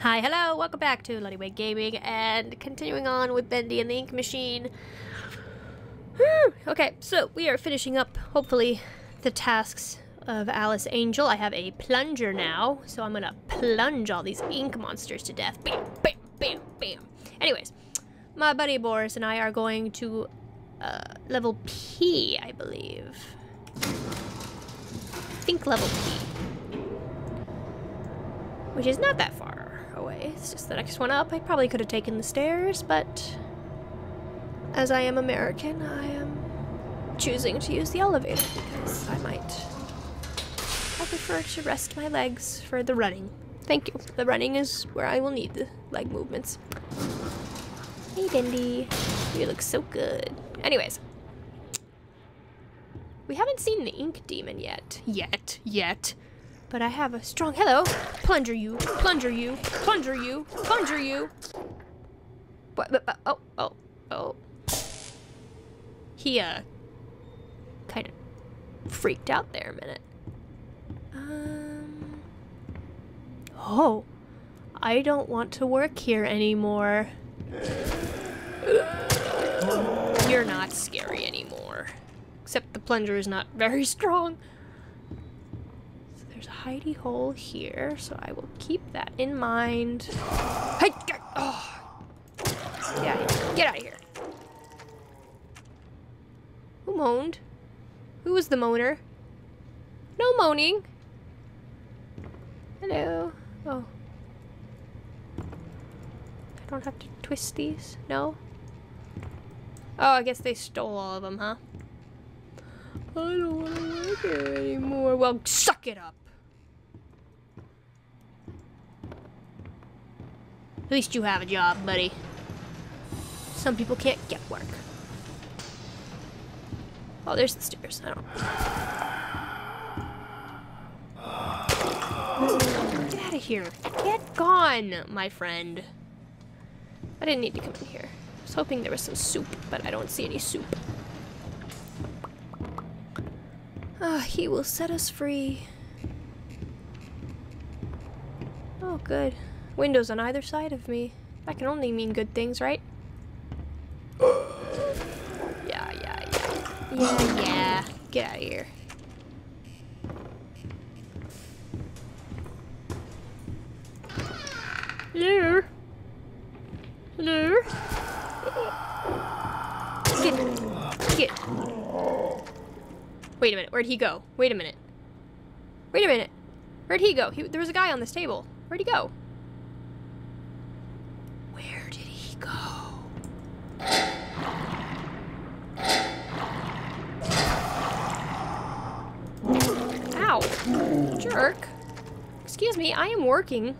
Hi, hello, welcome back to LuddieWig Gaming and continuing on with Bendy and the Ink Machine. Okay, so we are finishing up, hopefully, the tasks of Alice Angel. I have a plunger now, so I'm gonna plunge all these ink monsters to death. Bam, bam, bam, bam. Anyways, my buddy Boris and I are going to uh, level P, I believe. I think level P. Which is not that far away. It's just the next one up. I probably could have taken the stairs, but as I am American, I am choosing to use the elevator because I might. I prefer to rest my legs for the running. Thank you. The running is where I will need the leg movements. Hey, Bendy. You look so good. Anyways. We haven't seen the ink demon yet. Yet. Yet. But I have a strong... Hello! Plunger you! Plunger you! Plunger you! Plunger you! What? but- but- Oh, oh, oh. He, uh... Kind of freaked out there a minute. Um... Oh. I don't want to work here anymore. You're not scary anymore. Except the plunger is not very strong. Hidey hole here, so I will keep that in mind. Hey, get, oh. get out of here. Get out of here. Who moaned? Who was the moaner? No moaning. Hello. Oh. I don't have to twist these? No? Oh, I guess they stole all of them, huh? I don't want to work here anymore. Well, suck it up. At least you have a job, buddy. Some people can't get work. Oh, there's the stairs. I don't. Get out of here. Get gone, my friend. I didn't need to come in here. I was hoping there was some soup, but I don't see any soup. Ah, he will set us free. Oh, good. Windows on either side of me. That can only mean good things, right? Yeah, yeah, yeah. Yeah, yeah. Get out of here. Hello? Hello? Get. Get. Wait a minute. Where'd he go? Wait a minute. Wait a minute. Where'd he go? He, there was a guy on this table. Where'd he go? Where did he go? Ow. Jerk. Excuse me, I am working.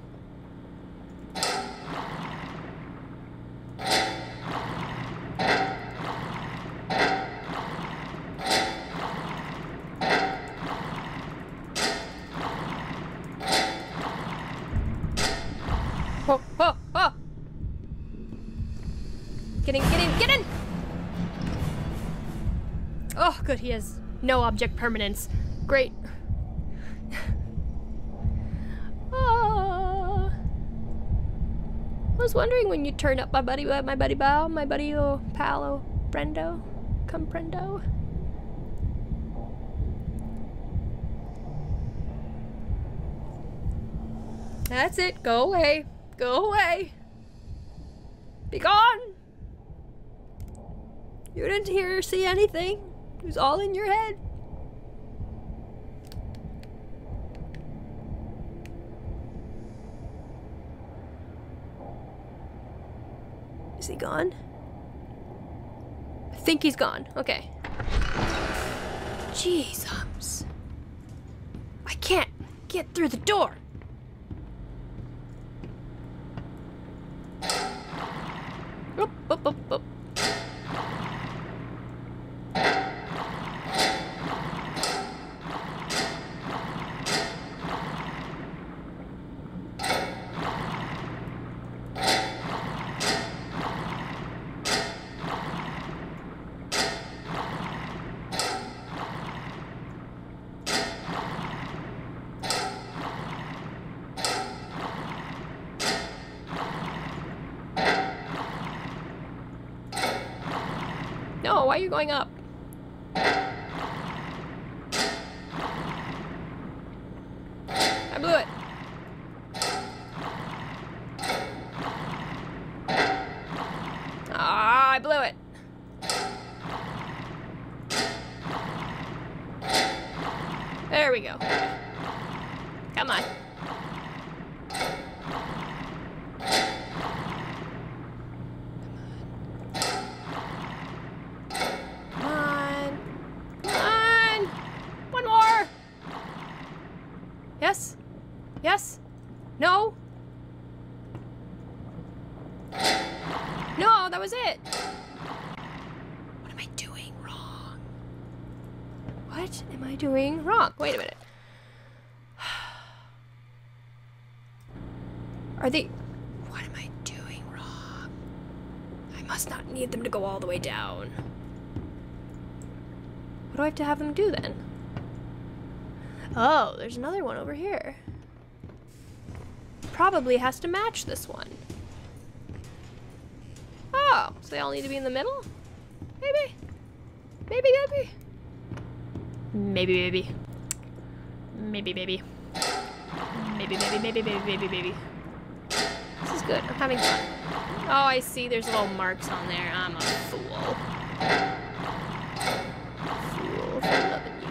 Oh, oh, oh! Get in, get in, get in! Oh, good, he has no object permanence. Great. Was wondering when you turn up my buddy, uh, my buddy Bow, my buddy oh, Palo, Brendo, comprendo. That's it. Go away. Go away. Be gone. You didn't hear or see anything. It was all in your head. Gone? I think he's gone. Okay. Jeez, hums. I can't get through the door. No, why are you going up? I blew it. Ah, I blew it. There we go. Come on. Come on. Come on. One more. Yes? Yes? No? No, that was it. What am I doing wrong? What am I doing wrong? Wait a minute. Are they... What am I doing wrong? I must not need them to go all the way down. What do I have to have them do then? Oh, there's another one over here. Probably has to match this one. Oh, so they all need to be in the middle? Maybe. Maybe, maybe. Maybe, maybe. Maybe, maybe. Maybe, maybe, maybe, maybe, maybe, maybe. Is good. I'm having fun. Oh, I see. There's little marks on there. I'm a fool. Fool for loving you.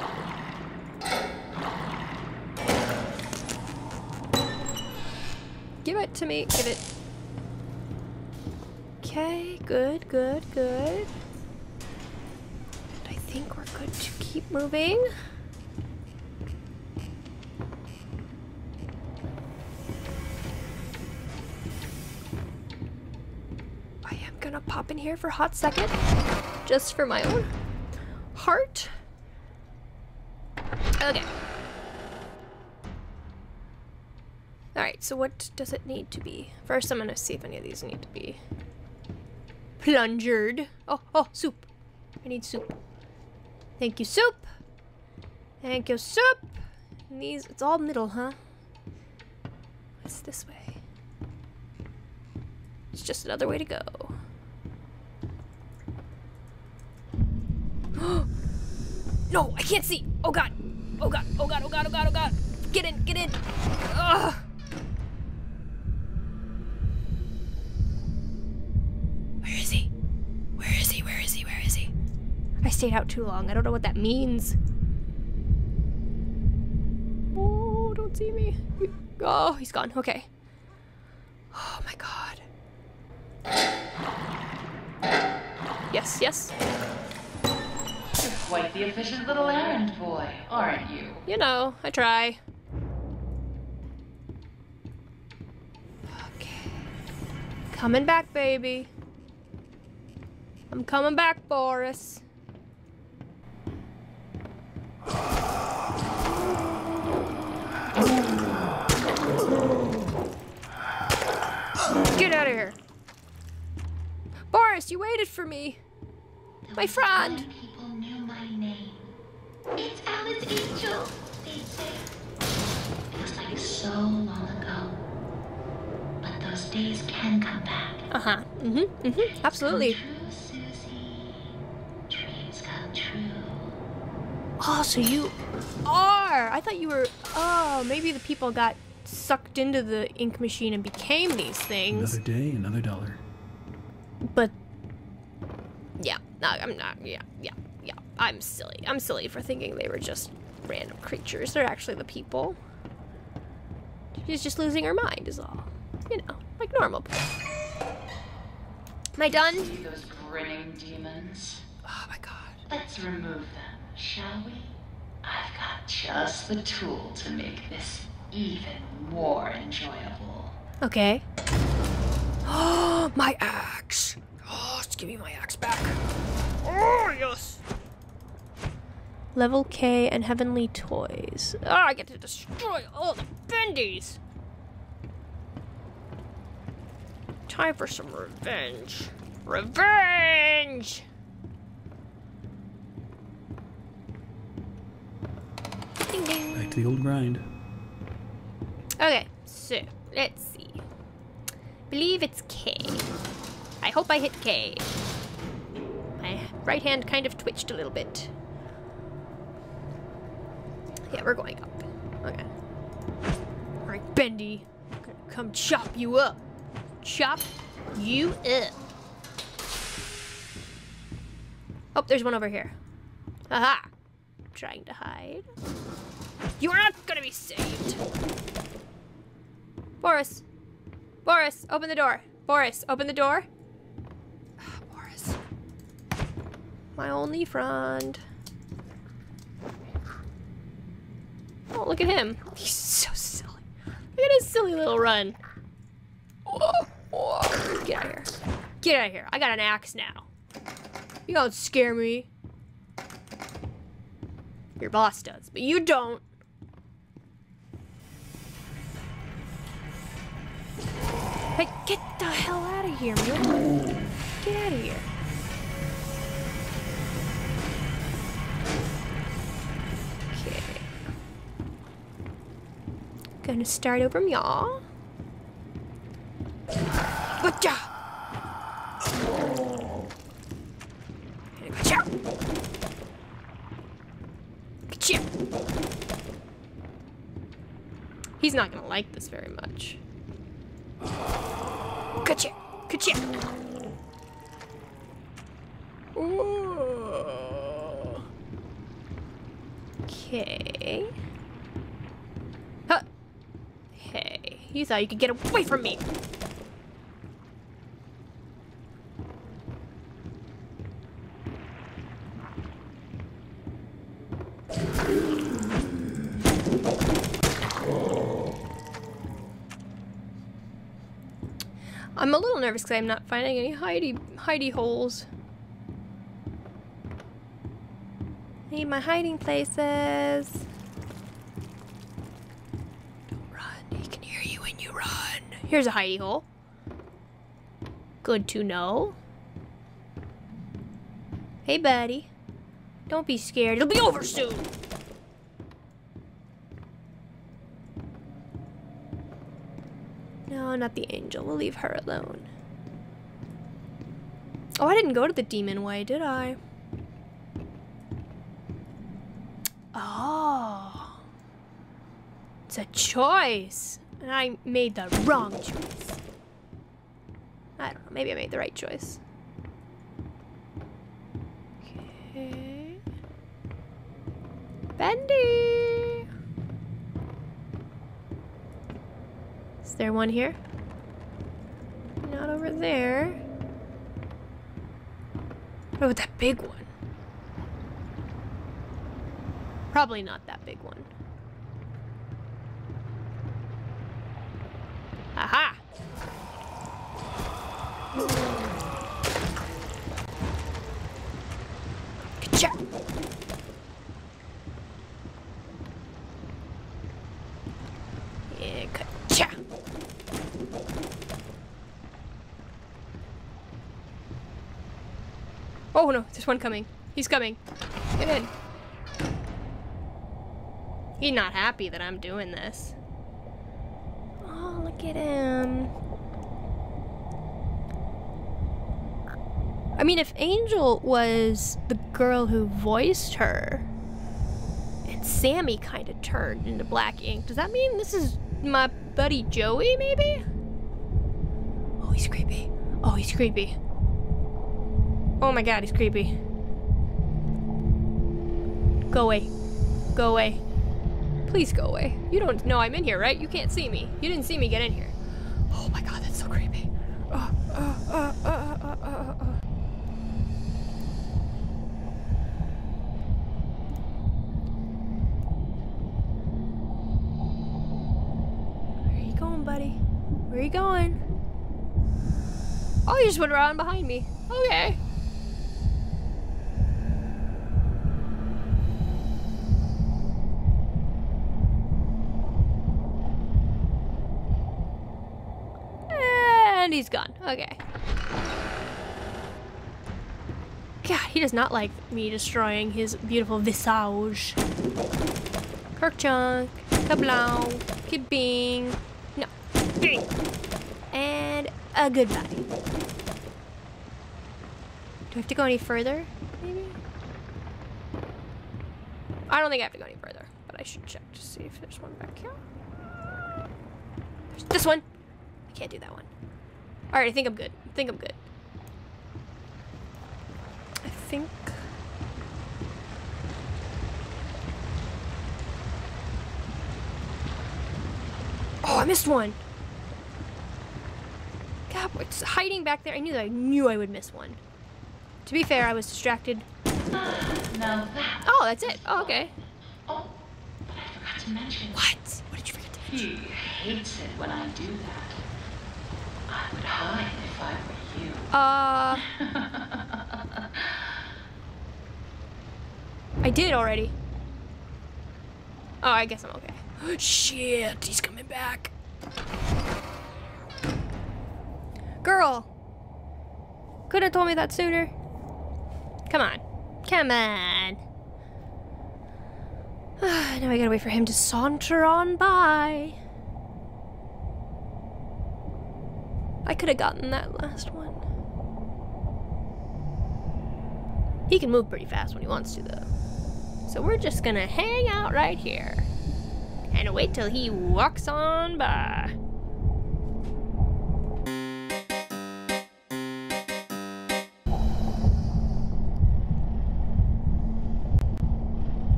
Give it to me. Give it. Okay, good, good, good. I think we're good to keep moving. Am in here for a hot second, just for my own heart. Okay. Alright, so what does it need to be? First, I'm gonna see if any of these need to be plungered. Oh, oh, soup. I need soup. Thank you, soup. Thank you, soup. And these, it's all middle, huh? What's this way? It's just another way to go. no, I can't see. Oh god. Oh god. Oh god. Oh god. Oh god. Oh god. Get in. Get in. Ugh. Where is he? Where is he? Where is he? Where is he? I stayed out too long. I don't know what that means. Oh, don't see me. Oh, he's gone. Okay. Oh my god. Yes, yes. You're quite the efficient little errand boy, aren't you? You know, I try. Okay. Coming back, baby. I'm coming back, Boris. Get out of here. Boris, you waited for me. My friend. It's Alice Angel, they say. Feels like so long ago. But those days can come back. Uh huh. Mm hmm. Mm hmm. Absolutely. True, Susie. Dreams come true. Oh, so you are. I thought you were. Oh, maybe the people got sucked into the ink machine and became these things. Another day, another dollar. But yeah, no, I'm not. Yeah, yeah, yeah. I'm silly. I'm silly for thinking they were just random creatures. They're actually the people. She's just losing her mind, is all. You know, like normal. people. Am I done? See those grinning demons? Oh my god. Let's remove them, shall we? I've got just the tool to make this even more enjoyable. Okay. Oh, my axe. Oh, just give me my axe back. Oh, yes. Level K and Heavenly Toys. Oh, I get to destroy all the bendies. Time for some revenge. Revenge! Ding ding. Back to the old grind. Okay, so let's see. Believe it's K. I hope I hit K. My right hand kind of twitched a little bit. Yeah, we're going up. Okay. Alright, Bendy. Gonna come chop you up. Chop you up. Oh, there's one over here. Aha! Trying to hide. You are not gonna be saved. Boris. Boris, open the door. Boris, open the door. Ah, Boris. My only friend. Oh, look at him. He's so silly. Look at his silly little run. Get out of here. Get out of here. I got an axe now. You don't scare me. Your boss does, but you don't. Hey, get the hell out of here, man. Get out of here. Gonna start over, y'all. Gotcha! Gotcha! Gotcha! He's not gonna like this very much. Gotcha! Ooh. Okay. Huh. Hey, Uh, you thought you could get away from me. I'm a little nervous because I'm not finding any hidey hidey holes. Need my hiding places. Don't run. He can hear you when you run. Here's a hidey hole. Good to know. Hey, buddy. Don't be scared. It'll be over soon. No, not the angel. We'll leave her alone. Oh, I didn't go to the demon way, did I? Oh. It's a choice. I made the wrong choice. I don't know. Maybe I made the right choice. Okay. Bendy! Is there one here? Not over there. What about that big one? Probably not that big one. Aha! Yeah! Oh no, there's one coming. He's coming. Get in. He's not happy that I'm doing this. Look at him. I mean, if Angel was the girl who voiced her, and Sammy kind of turned into black ink, does that mean this is my buddy Joey, maybe? Oh, he's creepy. Oh, he's creepy. Oh my god, he's creepy. Go away. Go away. Please go away. You don't know I'm in here, right? You can't see me. You didn't see me get in here. Oh my god, that's so creepy. Uh, uh, uh, uh, uh, uh, uh, uh. Where are you going, buddy? Where are you going? Oh, you just went around behind me. Okay. And he's gone. Okay. God, he does not like me destroying his beautiful visage. Kirk chunk, kablow, kibing. No. And a goodbye. Do I have to go any further? maybe? I don't think I have to go any further, but I should check to see if there's one back here. There's this one. I can't do that one. All right, I think I'm good. I think I'm good. I think. Oh, I missed one. God, it's hiding back there. I knew that. I knew I would miss one. To be fair, I was distracted. Now that. Oh, that's it. Oh, okay. Oh, but I forgot to mention. What? What did you forget to He hates it when I do that. I would hide if I were you. Uh, I did already. Oh, I guess I'm okay. Shit, he's coming back. Girl, could have told me that sooner. Come on, come on. now I gotta wait for him to saunter on by. I could have gotten that last one. He can move pretty fast when he wants to, though. So we're just gonna hang out right here and wait till he walks on by.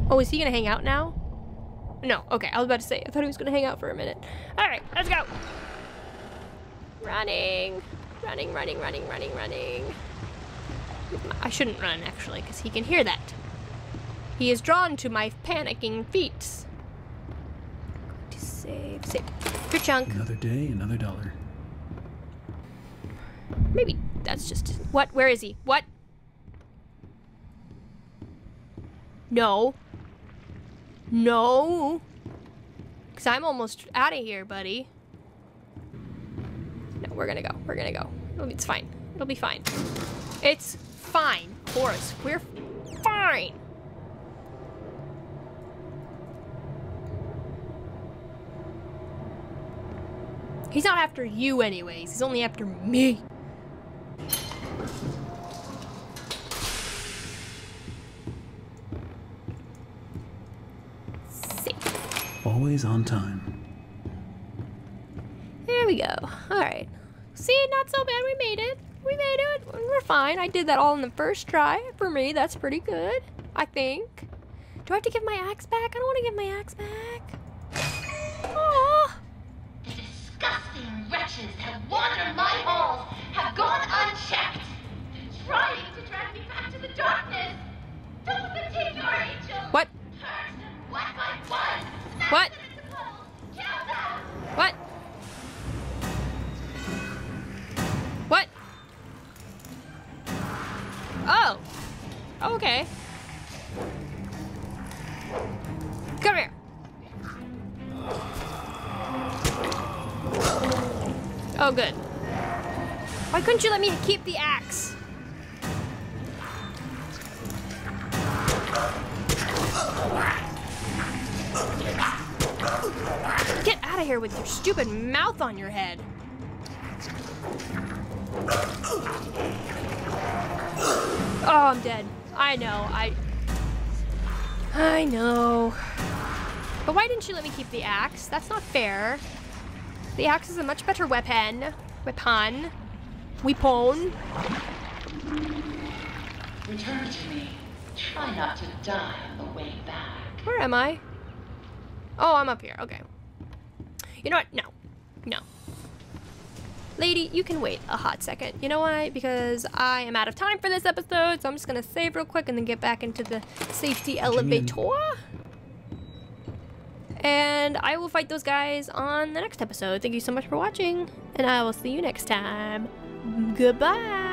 Oh, is he gonna hang out now? No, okay, I was about to say, I thought he was gonna hang out for a minute. Alright, let's go! Running, running, running, running, running, running. I shouldn't run, actually, because he can hear that. He is drawn to my panicking feet. Going to save, save. Your chunk. Another day, another dollar. Maybe that's just what? Where is he? What? No. No. Cause I'm almost out of here, buddy. No, we're gonna go. We're gonna go. It'll It's fine. It'll be fine. It's fine, Forrest. We're fine. He's not after you anyways. He's only after me. Safe. Always on time. There we go. Alright. See, not so bad. We made it. We made it. We're fine. I did that all in the first try. For me, that's pretty good. I think. Do I have to give my axe back? I don't want to give my axe back. Let me keep the axe? Get out of here with your stupid mouth on your head. Oh, I'm dead. I know. I. I know. But why didn't you let me keep the axe? That's not fair. The axe is a much better weapon. Weapon. Weapon. Return to me. Try not to die on the way back. Where am I? Oh, I'm up here. Okay. You know what? No. No. Lady, you can wait a hot second. You know why? Because I am out of time for this episode, so I'm just gonna save real quick and then get back into the safety elevator. And I will fight those guys on the next episode. Thank you so much for watching, and I will see you next time. Goodbye.